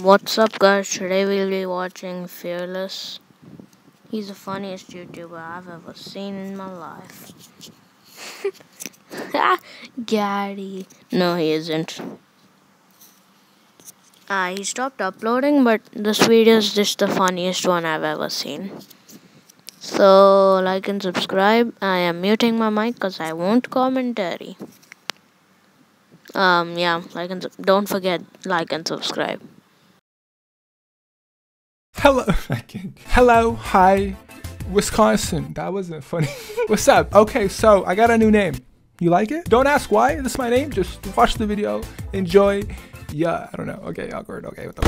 What's up guys, today we'll be watching Fearless. He's the funniest YouTuber I've ever seen in my life. Gaddy. No, he isn't. Uh, he stopped uploading, but this video is just the funniest one I've ever seen. So, like and subscribe. I am muting my mic because I won't commentary. Um, yeah, like and don't forget, like and subscribe. Hello, hello, hi, Wisconsin. That wasn't funny. What's up? Okay, so I got a new name. You like it? Don't ask why. This is my name. Just watch the video, enjoy. Yeah, I don't know. Okay, awkward. Okay, what the?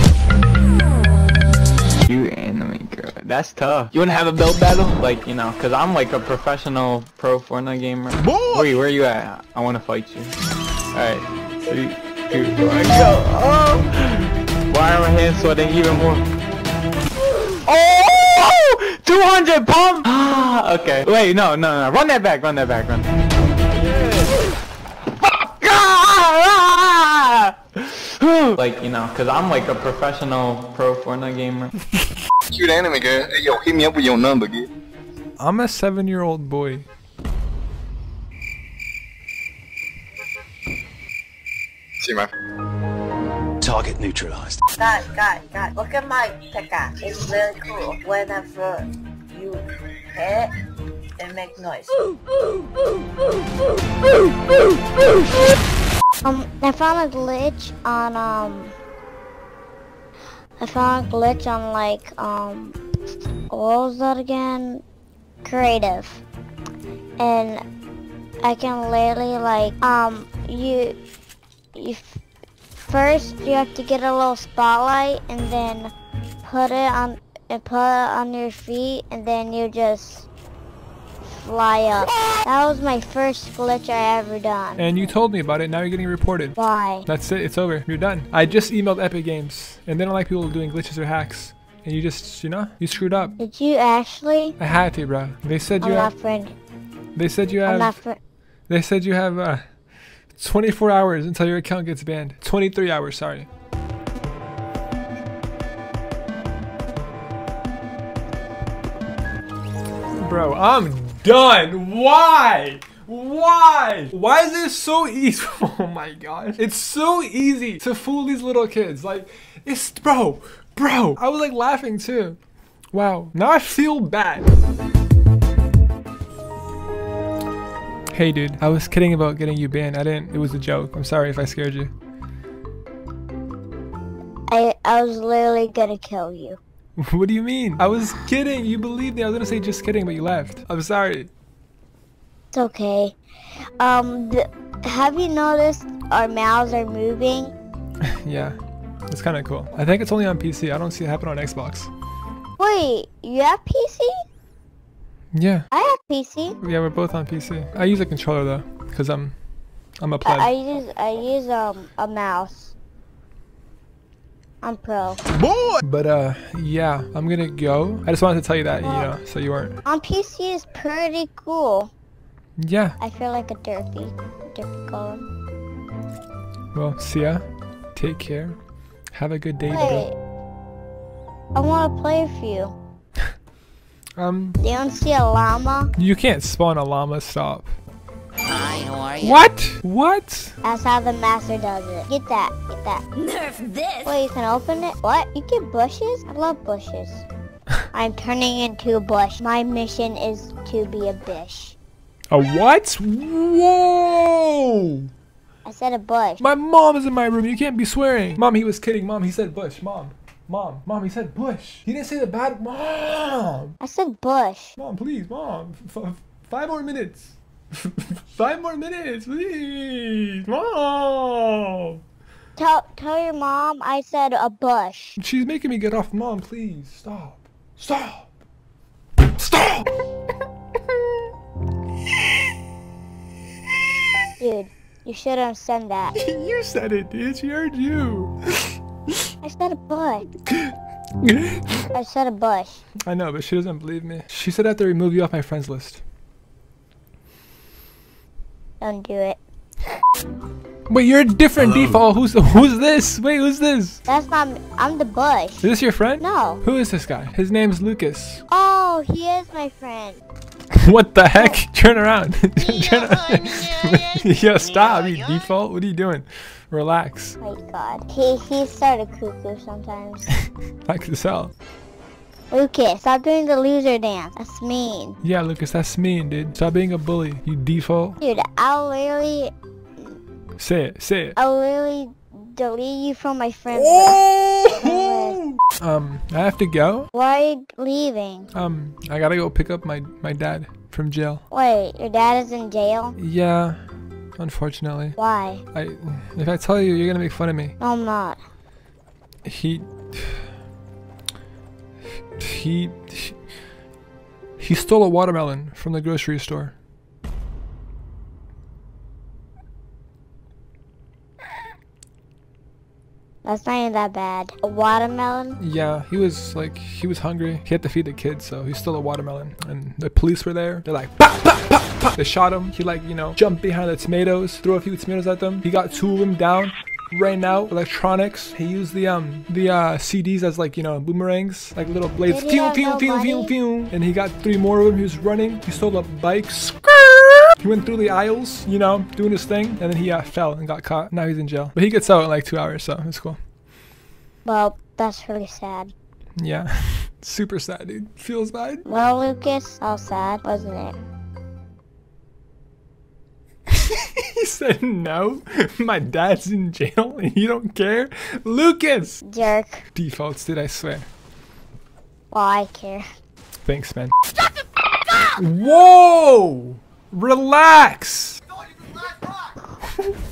You anime girl. That's tough. You wanna have a build battle? Like, you know, cause I'm like a professional pro Fortnite gamer. Boy! Wait, where are you at? I wanna fight you. Alright. Three, two, one, go! Oh! Why are my hands sweating even more? Oh! 200 pump! Ah, okay. Wait, no, no, no. Run that back, run that back, run. Ah! like, you know, cause I'm like a professional pro Fortnite gamer. Cute anime girl. Hey yo, hit me up with your number, kid. I'm a seven-year-old boy. See my. Target neutralized. God, God, God, look at my pickaxe. It's really cool. Whenever it, it noise. Um, I found a glitch on, um, I found a glitch on, like, um, what was that again? Creative. And I can literally, like, um, you, you, first you have to get a little spotlight and then put it on, and put it on your feet and then you just fly up. That was my first glitch I ever done. And you told me about it. Now you're getting reported. Why? That's it. It's over. You're done. I just emailed Epic Games, and they don't like people doing glitches or hacks. And you just, you know, you screwed up. Did you actually? I had to, bro. They said I'm you not have. friend. They said you I'm not have. friend. They said you have uh, 24 hours until your account gets banned. 23 hours. Sorry. Bro, I'm done. Why? Why? Why is this so easy? Oh my gosh. It's so easy to fool these little kids. Like, it's, bro, bro. I was like laughing too. Wow. Now I feel bad. Hey dude, I was kidding about getting you banned. I didn't, it was a joke. I'm sorry if I scared you. I I was literally gonna kill you. what do you mean? I was kidding. You believed me. I was gonna say just kidding, but you left. I'm sorry. It's okay. Um, have you noticed our mouths are moving? yeah. It's kind of cool. I think it's only on PC. I don't see it happen on Xbox. Wait, you have PC? Yeah. I have PC. Yeah, we're both on PC. I use a controller though, cause I'm, I'm a I, pleb. I use I use um a mouse. I'm pro. Boy! But uh, yeah, I'm gonna go. I just wanted to tell you that, you know, so you weren't. On PC is pretty cool. Yeah. I feel like a derpy, derpy color. Well, see ya. Take care. Have a good day, Wait, bro. I want to play with you. Um, Do you want to see a llama? you can't spawn a llama. Stop. Hi, how are you? What? What? That's how the master does it. Get that, get that. Nerf this! Wait, you can open it? What? You get bushes? I love bushes. I'm turning into a bush. My mission is to be a bish. A what? Whoa! I said a bush. My mom is in my room. You can't be swearing. Mom, he was kidding. Mom, he said bush. Mom. Mom. Mom, he said bush. He didn't say the bad. Mom. I said bush. Mom, please. Mom. F- f- five more minutes. five more minutes, please. Mom. Tell tell your mom I said a bush. She's making me get off. Mom, please. Stop. Stop. Stop. Dude, you should have said that. you said it, dude. She heard you. I said a bush. I said a bush. I know, but she doesn't believe me. She said I have to remove you off my friends list. Don't do it. Wait, you're a different default. Who's who's this? Wait, who's this? That's not me. I'm the bush. Is this your friend? No. Who is this guy? His name's Lucas. Oh, he is my friend. what the heck? Turn around. Turn around. Yo, stop. You default. What are you doing? Relax. Oh my God. He he started cuckoo sometimes. I can tell. Lucas, stop doing the loser dance. That's mean. Yeah, Lucas, that's mean, dude. Stop being a bully. You default. Dude, I'll literally, Say it. Say it. I'll literally delete you from my friend list. Um, I have to go. Why are you leaving? Um, I gotta go pick up my my dad from jail. Wait, your dad is in jail? Yeah, unfortunately. Why? I if I tell you, you're gonna make fun of me. No, I'm not. He he he, he stole a watermelon from the grocery store. That's not even that bad. A watermelon? Yeah, he was like he was hungry. He had to feed the kids, so he stole a watermelon. And the police were there. They're like, pop, pop, pop, pop. They shot him. He like you know jumped behind the tomatoes, threw a few tomatoes at them. He got two of them down. Ran out electronics. He used the um the uh CDs as like you know boomerangs, like little blades. Pew pew pew pew pew. And he got three more of them. He was running. He stole a bike. He went through the aisles, you know, doing his thing, and then he uh, fell and got caught. Now he's in jail, but he gets out in like two hours, so it's cool. Well, that's really sad. Yeah, super sad, dude. Feels bad. Well, Lucas, how sad, wasn't it? He said no. My dad's in jail and you don't care. Lucas. Jerk. Defaults, did I swear? Well, I care. Thanks, man. Stop the up! Whoa! Relax.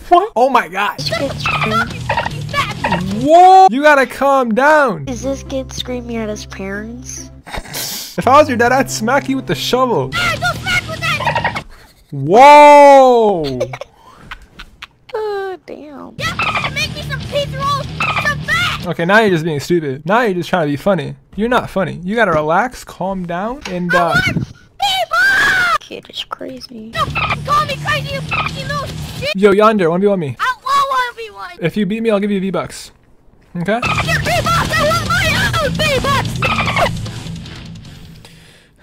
what? Oh my gosh. Whoa! You gotta calm down. Is this kid screaming at his parents? If I was your dad, I'd smack you with the shovel. Ah, Whoa! Damn. Okay, now you're just being stupid. Now you're just trying to be funny. You're not funny. You gotta relax, calm down, and uh. Kid is crazy. Yo, yonder, one v one me. If you beat me, I'll give you V bucks. Okay.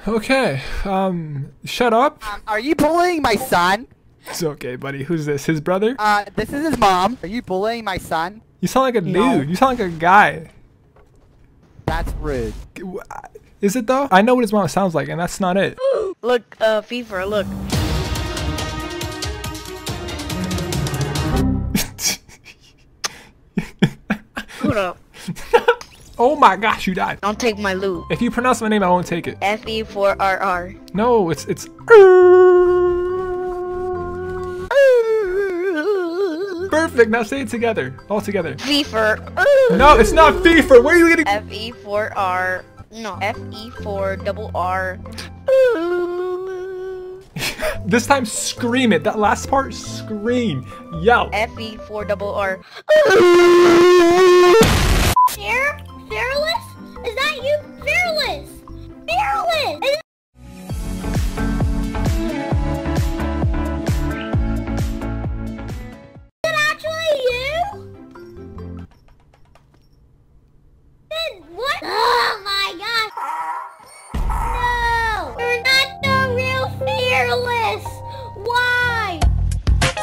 Okay. Um, shut up. Um, are you bullying my son? It's okay, buddy. Who's this? His brother? Uh, this is his mom. Are you bullying my son? You sound like a No. dude. You sound like a guy. That's rude. Is it though? I know what his mom sounds like, and that's not it. Look, uh, FIFA, look. Hold up. oh my gosh, you died. Don't take my loot. If you pronounce my name, I won't take it. FE4RR. No, it's it's. Perfect. Now say it together, all together. FIFA. No, it's not FIFA. Where are you getting? FE4R. No, FE4 double R. This time, scream it. That last part, scream, yell. FE4 double R. Fear? Fearless? Is that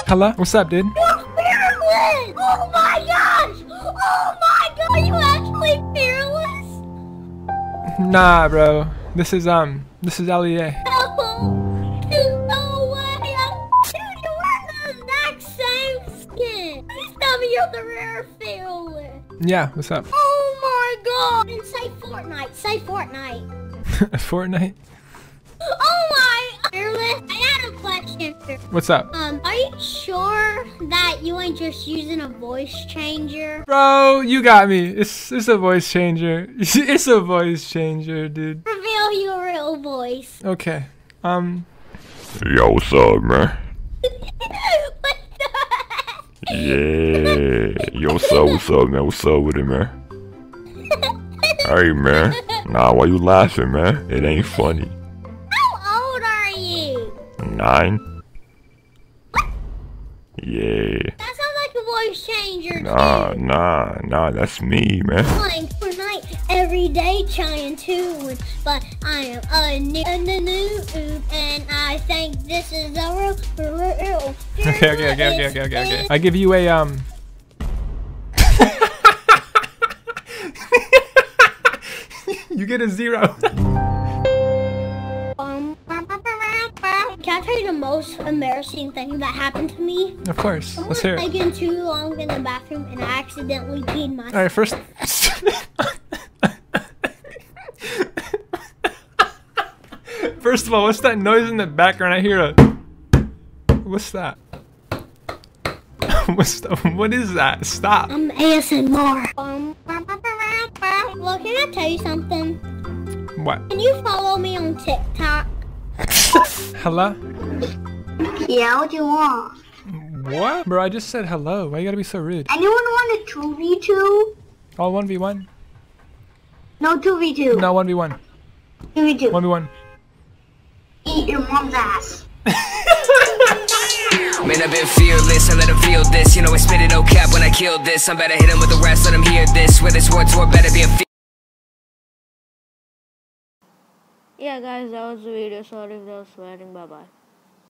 Hello, what's up, dude? You're fearless! Oh my gosh! Oh my god! You actually fearless? Nah, bro. This is um, this is Lia. No! There's no way! I'm- Dude, you're the exact same skin! Please tell me you're the rare fearless! Yeah, what's up? Oh my god! And say Fortnite! Say Fortnite! Fortnite. Oh my! Fearless, I had question. What's up, Um, are you sure that you ain't just using a voice changer? bro? You got me. It's it's a voice changer. It's a voice changer, dude. Reveal your real voice. Okay. Um. Yo, what's up, man? What the- Yeah. Yo, what's up, what's up, man? What's up with it, man? Hey, man. Nah, why you laughing, man? It ain't funny. Nine? Yeah. That sounds like a voice changer Nah, too. nah, nah, that's me, man. Playing Fortnite every day, trying to win, but I am a new, a new noob, and I think this is a real, real. Okay, okay, okay, okay, okay, okay, okay. I give you a um. you get a zero. Can I tell you the most embarrassing thing that happened to me? of course. I Let's hear it. I taking too long in the bathroom, and I accidentally peed myself. All right, first. First of all, what's that noise in the background? I hear a. What's that? what's the, what is that? Stop. I'm ASMR. Um, well, can I tell you something? What? Can you follow me on TikTok? Hello? Yeah, what do you want? What? Bro, I just said hello. Why you gotta be so rude? Anyone want a 2v2? All 1v1? No 2v2. No, 1v1. 2v2. 1v1. Eat your mom's ass. Man, I've been fearless, I let him feel this You know I spit it no cap when I kill this I'm better hit him with the rest, let him hear this Where this war tour better be a Yeah, guys, that was the video. Sorry if that was swearing. Bye bye.